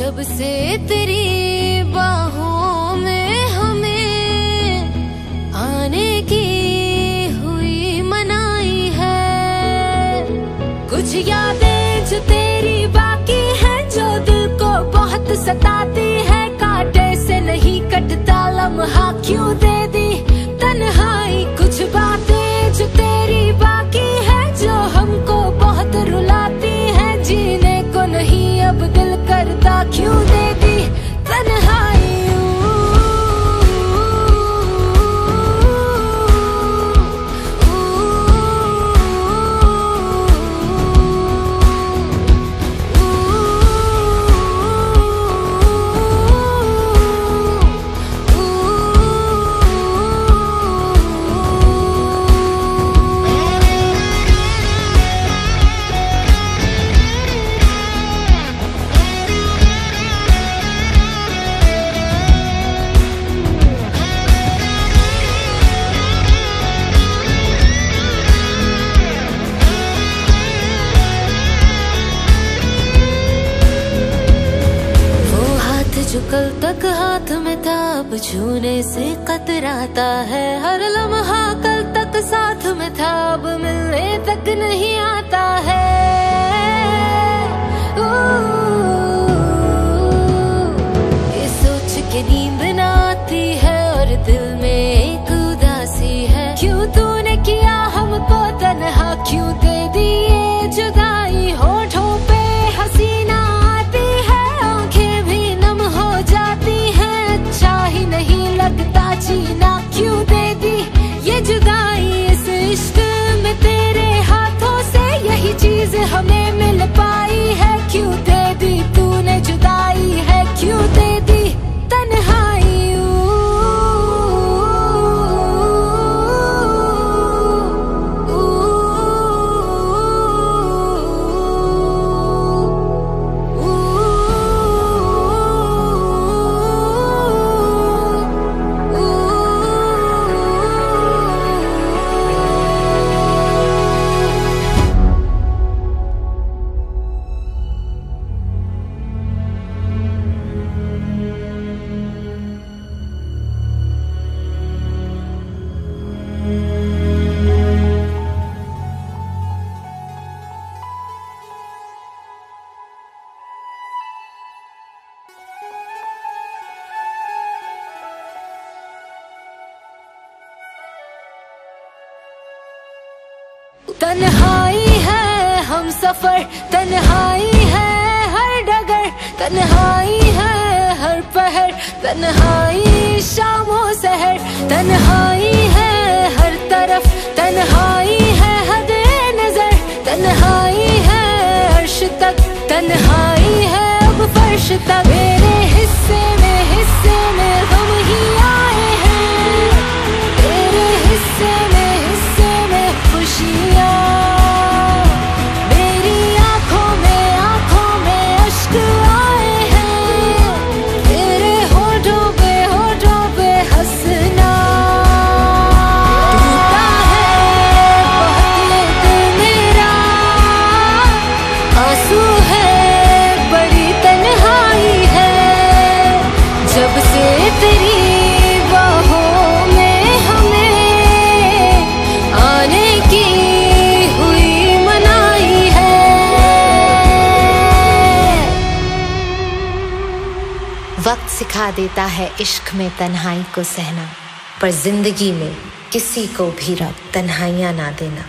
से तेरी बाहों में हमें आने की हुई मनाई है। कुछ यादें जो तेरी बाकी है, जो दिल को बहुत सताती जो कल तक हाथ में था, अब छूने से कतराता है। हर लम्हा कल तक साथ में था, अब मिलने तक नहीं आता है। तन्हाई है हम सफ़र, तन्हाई है हर डगर, तन्हाई है हर पहर, तन्हाई शामों सहर, तन्हाई है हर तरफ़, तन्हाई है हद नज़र, तन्हाई है अर्श तक, तन्हाई है अब फर्श तक। मेरे हिस्से में हिस्से में गम ही आए सिखा देता है इश्क में तन्हाई को सहना, पर ज़िंदगी में किसी को भी रब तन्हाइयाँ ना देना।